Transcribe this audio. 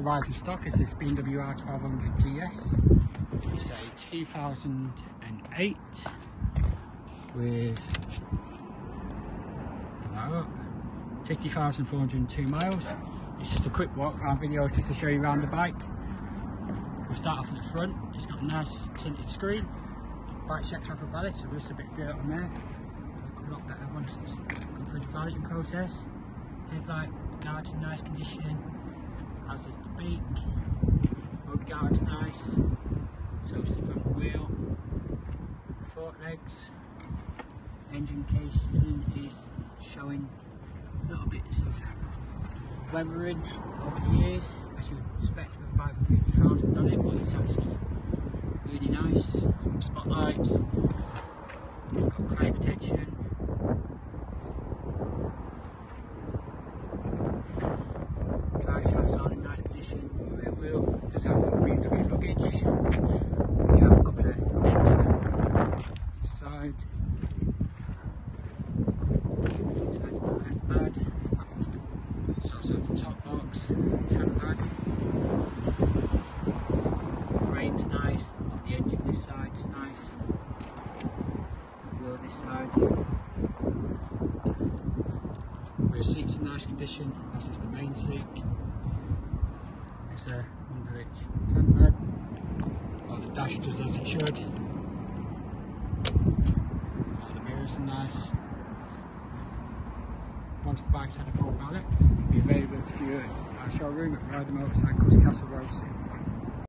arrived in stock is this BMW R1200 GS. It's a 2008 with that up, 50,402 miles. It's just a quick walk around video just to show you around the bike. We'll start off at the front. It's got a nice tinted screen. Bike checked off a so there's a bit of dirt on there. A lot better once it's gone through the valeting process. Headlight guards in nice condition, as is the beak. Mud guards nice. So is the front wheel. The fork legs. Engine casing is showing little bits of weathering over the years, as you expect with a bike with 50,000 on it, but it's actually really nice. Spotlights, it's got crash protection. Drive shafts are in nice condition. Rear wheel does have full BMW luggage. We do have a couple of dents inside. Side's not as bad. It's also the top box, the tank bag. Frame's nice. The engine this side's nice. Wheel this side. Rear seat's in nice condition, as is the main seat. There's a under each tank bed. Oh, the dash does as it should. Oh, the mirrors are nice. Once the bike's had a full ballot, it'll be available to view at our showroom at Ryder Motorcycles Castle Road 6.